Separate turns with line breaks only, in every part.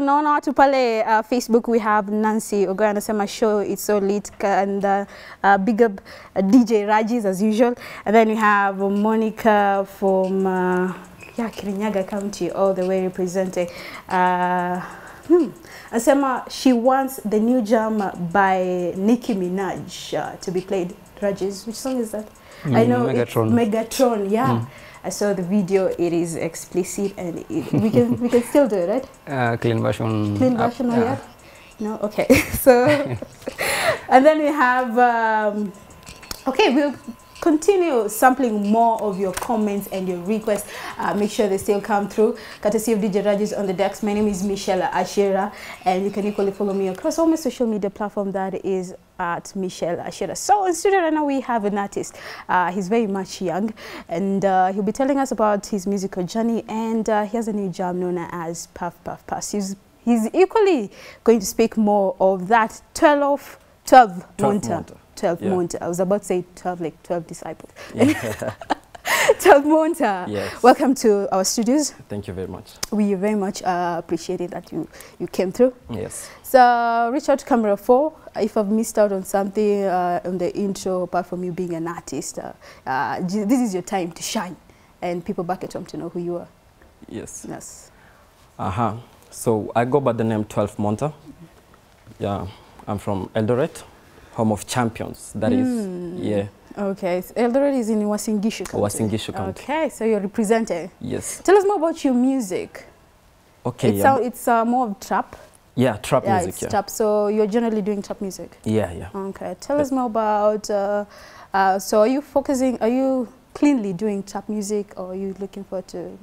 Naona watu pale uh, Facebook we have Nancy Ogoy anasema show it's so lit and uh, uh, big up uh, DJ Rajis as usual and then we have Monica from uh, yeah, Kirinyaga County all the way representing uh, hmm. Anasema she wants the new jam by Nicki Minaj uh, to be played Rajis which song is that?
Mm,
I know
Megatron.
Megatron yeah
Mm.
I saw the video it is explicit and it, we can we can still do it right
Uh, clean version.
clean version of
yeah.
No, okay. so, and then we have, um, okay, we'll continue sampling more of your comments and your requests. Uh, make sure they still come through. Courtesy of DJ Rajes on the decks. My name is Michelle Ashera, and you can equally follow me across all my social media platform. That is at Michelle Ashera. So in studio right now we have an artist. Uh, he's very much young, and uh, he'll be telling us about his musical journey. And uh, he has a new jam known as Puff Puff Pass. He's He's equally going to speak more of that 12, 12,
12
Monta.
Monta.
12
Yeah.
Monta. I was about to say 12, like 12 disciples.
Yeah.
12 Monta.
yes.
Welcome to our studios.
Thank you very much.
We very much uh, appreciate it that you, you came through.
Yes.
So reach out to camera four if I've missed out on something uh, on the intro, apart from you being an artist. Uh, uh, this is your time to shine and people back at home to know who you are.
Yes.
Yes.
Uh-huh. So I go by the name 12 Monta. Yeah. I'm from Eldoret, home of champions. That is,
Mm.
yeah.
Okay. So Eldoret is in Uasin Gishu County.
Uasin Gishu County.
Okay, so you're representing.
Yes.
Tell us more about your music.
Okay.
it's
yeah.
uh, it's uh, more of trap.
yeah, trap
yeah,
music.
it's
yeah.
trap. So you're generally doing trap music.
Yeah, yeah.
Okay. Tell us more about. Uh, uh, so are you focusing? Are you cleanly doing trap music, or are you looking for to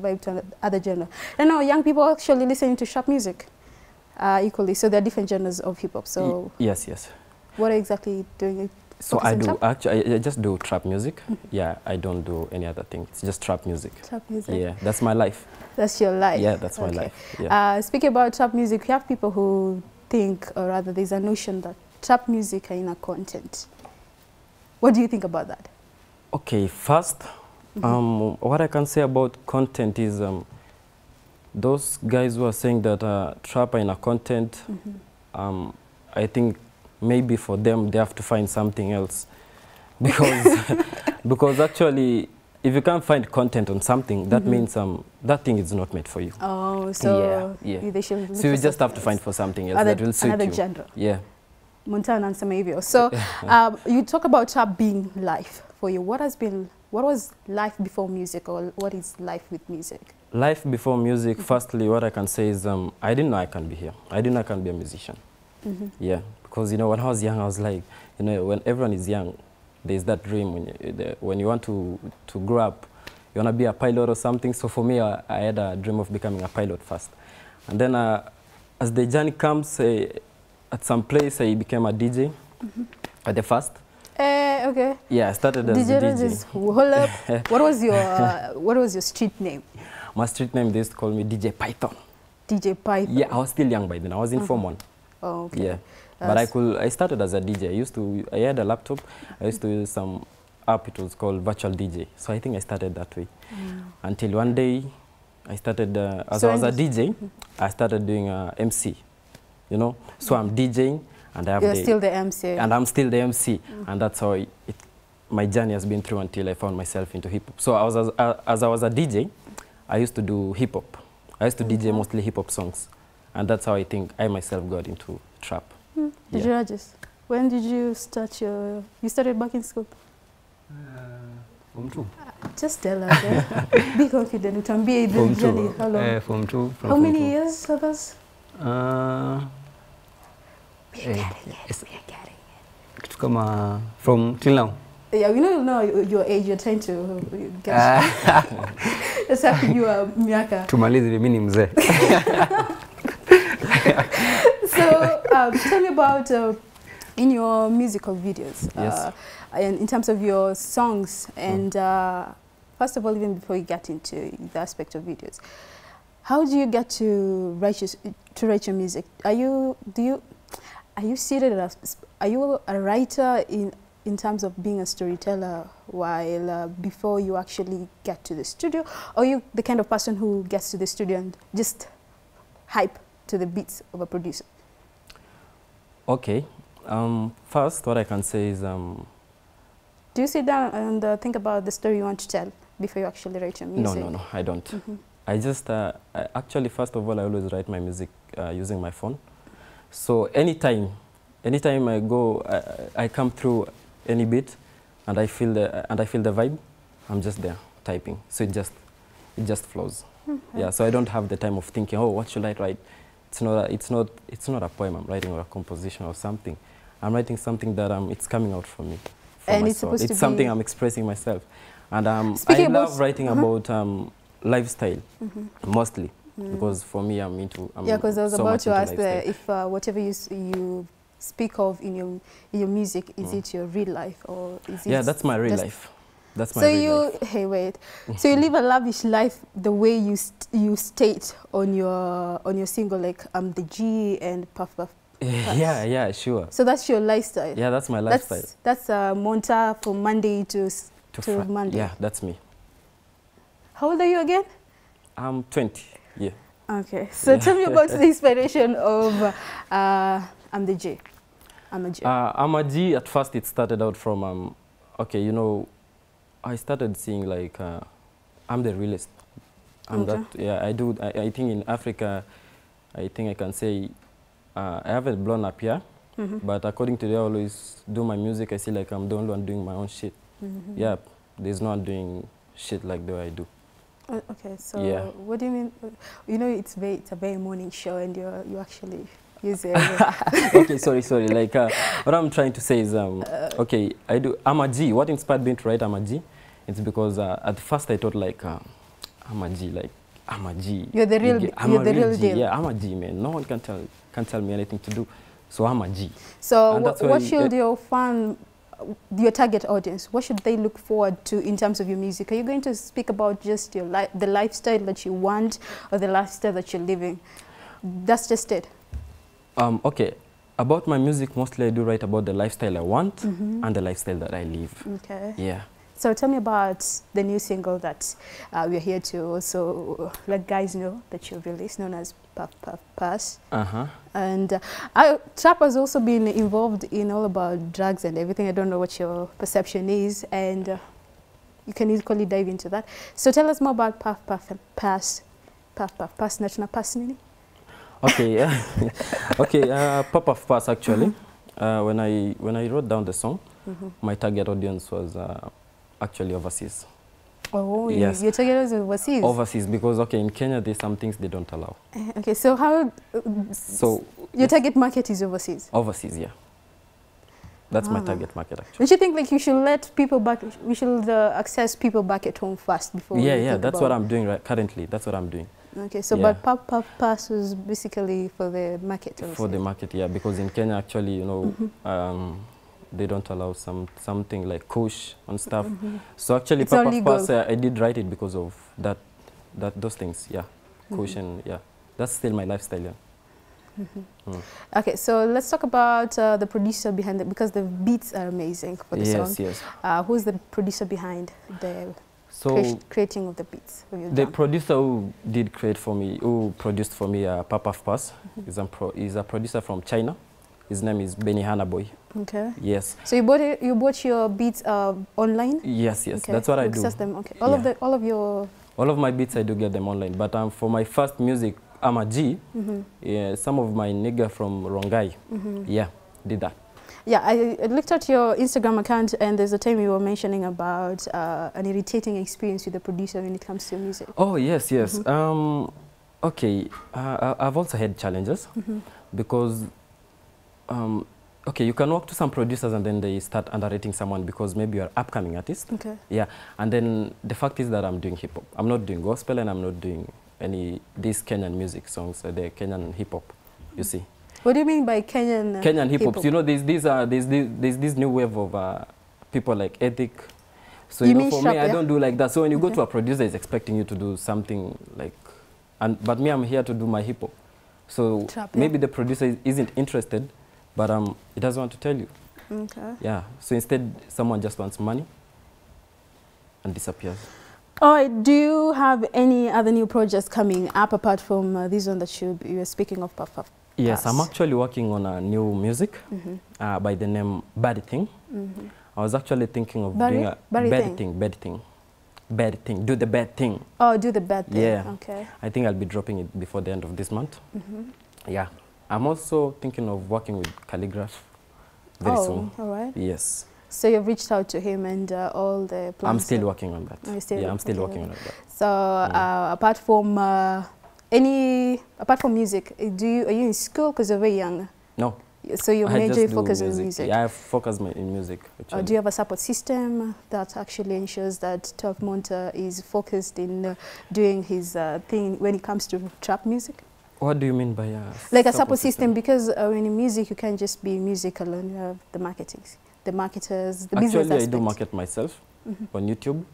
vibe to other genre? I know young people actually listening to trap music uh, equally. So there are different genres of hip hop. So
Y- yes, yes.
What are you exactly doing?
So I do actually. I, I just do trap music. yeah, I don't do any other thing. It's just trap music.
Trap music.
Yeah, that's my life.
That's your life.
Yeah, that's my life. Yeah.
Uh, speaking about trap music, we have people who think, or rather, there's a notion that trap music are in a content. What do you think about that?
Okay, first, um, what I can say about content is um, those guys who are saying that uh, trap are in a content, um, I think maybe for them they have to find something else because because actually if you can't find content on something that
Mhm.
means um, that thing is not made for you.
Oh, so
Yeah, yeah.
you- they should.
So you just have to find for something else
Other-
that will suit
another
you.
genre.
Yeah.
Montana and hivyo. So um, you talk about trap being life for you. What has been? What was life before music, or what is life with music?
Life before music, firstly, what I can say is um, I didn't know I can be here. I didn't know I can be a musician.
Mhm.
Yeah, because you know when I was young, I was like, you know, when everyone is young, there's that dream when you, the, when you want to to grow up, you want to be a pilot or something. So for me, I, I had a dream of becoming a pilot first, and then uh, as the journey comes, uh, at some place I became a DJ. At the first,
Eh, okay.
yeah, I started as
DJ
a DJ.
Hold up. what was your uh, What was your street name?
My street name they used to call me DJ Python.
DJ Python.
Yeah, I was still young by then. I was in Form One.
Oh, okay.
Yeah, but I could. I started as a DJ. I used to. I had a laptop. I used to use some app. It was called Virtual DJ. So I think I started that way. Until one day, I started uh, as
So
I was a DJ. I started doing uh, MC. You know, so I'm DJing and I have
You're
the
still the MC.
and I'm still the MC, and that's how it, it, my journey has been through until I found myself into hip hop. So I was as, uh, as I was a DJ, I used to do hip hop. I used to DJ mostly hip hop songs, and that's how I think I myself got into trap.
Mm.
Yeah.
Judges, when did you start your? You started back in school.
Form two.
Just tell us. eh? Be confident. Utambie
two.
How long?
Eh, form two. from
How
from
many
two.
years are us?
Uh, eh, it's kitu kama from till now.
Yeah, we know, know your age. You're trying to get.
Uh,
it's happening. you are miaka.
tumalize mimi ni mzee.
Um, tell me about uh, in your musical videos.
Yes.
Uh, and in terms of your songs, and uh, first of all, even before you get into the aspect of videos, how do you get to write your, to write your music? Are you do you are you seated as are you a writer in in terms of being a storyteller while uh, before you actually get to the studio, or are you the kind of person who gets to the studio and just hype to the beats of a producer?
Okay. Um, first, what I can say is um,
Do you sit down and uh, think about the story you want to tell before you actually write your music?
no, no, no, I don't.
Mhm.
I just uh, I actually first of all I always write my music uh, using my phone. So anytime, anytime I go, I, I come through any beat, and I feel the and I feel the vibe, I'm just there typing. So it just it just flows. Yeah. So I don't have the time of thinking, oh, what should I write? It's not a, it's not it's not a poem I'm writing or a composition or something. I'm writing something that um it's coming out from me. From
And it's
soul.
supposed to
It's something I'm expressing myself, and um I
Speaking about-
love writing
uh-huh.
about um lifestyle
Mhm.
mostly
Mm.
because for me I'm into I'm
yeah, because I was
so
about to ask the, if uh, whatever you you speak of in your in your music is
Mm.
it your real life or is it
yeah that's my real life that's my
so you
life.
hey wait. So you live a lavish life the way you st you state on your on your single like I'm the G and puff puff
yeah yeah sure.
So that's your lifestyle?
Yeah that's my lifestyle.
that's that's uh, Monta from Monday to s- to Monday?
yeah that's me.
How old are you again?
I'm 20 yeah.
Okay so
Yeah.
tell me about the inspiration of uh, I'm the G. I'm a G.
Uh, I'm a G. At first it started out from um okay you know I started seeing like uh, I'm the realist I'm
Okay.
that yeah I do I, I think in Africa I think I can say uh, I haven't blown up here
Mhm.
but according to the I always do my music I see like I'm the only one doing my own shit
Mhm.
yeah there's no one doing shit like the way I do
Uh, okay, so
Yeah.
what do you mean? uh, You know, it's very it's a very morning show, and you you actually use it.
okay, sorry, sorry. Like uh, what I'm trying to say is, um, okay, I do. I'm a G. What inspired me to write I'm a G? It's because uh, at first I thought like uh, I'm a G, like I'm a G.
You're the real-
I'm
you're
a
the
real
real
G.
deal.
Yeah, I'm a G, man. No one can tell can tell me anything to do. So I'm a G.
so,
And
wha-
that's why
what should
uh,
your fan, your target audience, what should they look forward to in terms of your music? Are you going to speak about just your li- the lifestyle that you want, or the lifestyle that you're living? That's just it.
Um, okay, about my music, mostly I do write about the lifestyle I want
Mhm.
and the lifestyle that I live.
Okay.
Yeah.
So tell me about the new single that uh, we're here to also let guys know that you've released, known as Puff Puff Pass.
Uh huh.
And uh, I, Trap has also been involved in all about drugs and everything. I don't know what your perception is, and uh, you can equally dive into that. So tell us more about Puff Puff Pass. Puff Puff Pass, na tunapass nini?
Okay, yeah. okay, uh, Puff Puff Pass actually. Uh, when I when I wrote down the song,
Mhm.
my target audience was uh, actually overseas.
Oh,
Yes.
you're talking about overseas.
Overseas because okay, in Kenya there's some things they don't allow.
Eh, Okay, so how uh,
So
your target market is overseas?
overseas, yeah. That's my
Ah.
target market actually.
Don't you think like you should let people back? We should uh, access people back at home first before.
Yeah, yeah, that's what I'm doing right currently. That's what I'm doing
Okay, so
Yeah.
but Puff Pass was basically for the market.
for the market, yeah. Because in Kenya actually, you know,
Mhm.
um, they don't allow some something like kush and stuff.
Mhm.
So actually,
It's
Papa. Pass, uh, I did write it because of that, that those things, yeah. Kush
Mhm.
and yeah, that's still my lifestyle, yeah.
Mhm.
Mm.
Okay, so let's talk about uh, the producer behind it because the beats are amazing for the
yes,
song.
yes.
Uh, who's the producer behind the
So
crea- creating of the beats?
the
drum?
producer who did create for me, who produced for me, uh, Papa Pass,
Mm-hmm.
is a pro, is a producer from China. His name is Benny Hanaboy.
Okay.
Yes,
So you bought it, you bought your beats uh, online?
yes, yes.
Okay,
That's what I do.
access them. Okay. All of the all of your.
All of my beats I do get them online. But um, for my first music, I'm a G.
mhm,
Yeah, some of my nigga from Rongai,
mhm.
yeah, did that.
Yeah, I, I looked at your Instagram account, and there's a time you were mentioning about uh, an irritating experience with the producer when it comes to music.
Oh yes, yes.
Mhm.
Um, okay, uh, I- I've also had challenges
Mhm.
because, um, okay, you can work to some producers and then they start underrating someone because maybe you're an upcoming artist.
Okay.
Yeah, and then the fact is that I'm doing hip hop. I'm not doing gospel and I'm not doing any these Kenyan music songs. Uh, they're Kenyan hip hop. You see,
What do you mean by Kenyan? uh,
Kenyan hip hop.
hip-hop?
You know, there's these uh, there's this there's this new wave of uh, people like Ethic. So
You
you, know, for
Shrap,
me, I don't do like that. So when you go to a producer, is expecting you to do something like, and but me, I'm here to do my hip hop. So
Trap, yeah.
maybe the producer isn't interested, but um, he doesn't want to tell you.
Okay.
Yeah. So instead, someone just wants money and disappears.
All right. Do you have any other new projects coming up apart from uh, this one that you you were speaking of, Puff Puff?
Yes, I'm actually working on a new music
Mhm.
uh, by the name Bad Thing.
Mhm.
I was actually thinking of
Barry?
doing a
Barry
bad
Thing?
thing, bad thing, bad thing. Do the bad thing.
Oh, do the bad thing.
Yeah.
Okay.
I think I'll be dropping it before the end of this month.
Mhm.
Yeah. I'm also thinking of working with Khaligraph very
oh,
soon.
all right.
Yes.
So you've reached out to him and uh, all the plans.
I'm still working on that.
Oh, still
yeah, I'm still
working on
that.
So uh, apart from uh, any, apart from music, do you are you in school because you're very young?
No.
So your
I
major
just
focus on music.
Yeah, I focus my, in music.
Uh, do you have a support system that actually ensures that 12 Monta is focused in uh, doing his uh, thing when it comes to trap music?
What do you mean by uh,
Like a support system, because uh, when in music you can't just be music alone. You have the marketing, the marketers, the business
Actually, I do market myself
Mhm.
on YouTube.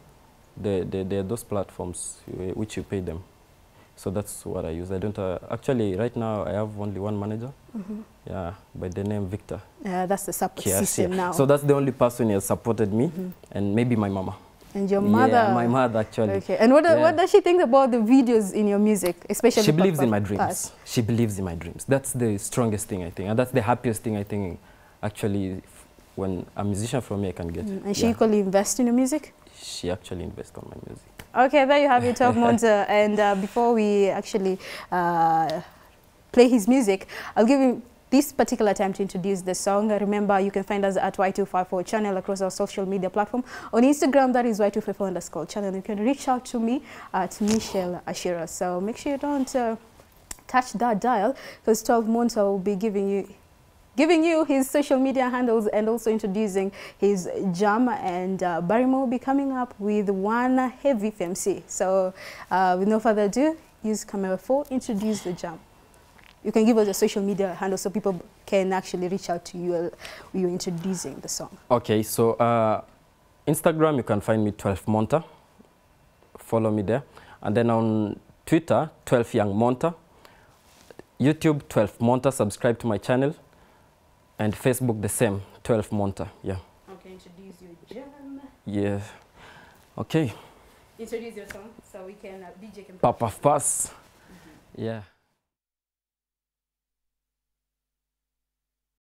There, there, there are those platforms which you pay them. So that's what I use. I don't uh, actually right now. I have only one manager.
Mhm.
Yeah, by the name Victor.
Yeah, that's the support
Kiasia.
system now.
So that's the only person who has supported me,
Mhm.
and maybe my mama.
And your mother.
Yeah, my mother actually.
Okay. And what,
Yeah.
what does she think about the videos in your music, especially?
She believes in my dreams. She believes in my dreams. That's the strongest thing I think, and that's the happiest thing I think. Actually, when a musician from me I can get.
Mm, And she
Yeah.
equally invests in your music?
She actually invests on my music.
Okay, there you have it, 12 Monta. And uh, before we actually uh, play his music, I'll give him this particular time to introduce the song. Uh, Remember, you can find us at Y254 channel across our social media platform. On Instagram, that is Y254 underscore channel. You can reach out to me at Michelle Ashira. So make sure you don't uh, touch that dial because 12 months I will be giving you giving you his social media handles and also introducing his jam and uh, Barrymore will be coming up with one heavy FMC. So uh, with no further ado, use camera 4, introduce the jam. You can give us your social media handle so people can actually reach out to you uh, when you're introducing the song.
Okay, so uh, Instagram you can find me 12 Monta. Follow me there, and then on Twitter 12 Young Monta. YouTube 12 Monta. Subscribe to my channel, and Facebook the same 12 Monta. Yeah,
Okay, introduce your jam.
yeah. Okay,
Introduce your song so we can, uh, DJ can
Papa Pass. Yeah.